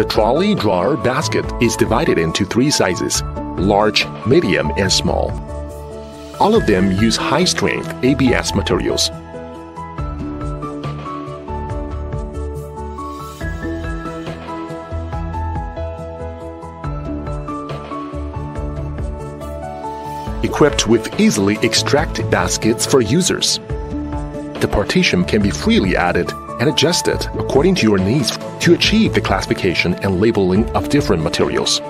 The trolley drawer basket is divided into three sizes large, medium, and small. All of them use high strength ABS materials. Equipped with easily extracted baskets for users. The partition can be freely added and adjust it according to your needs to achieve the classification and labeling of different materials.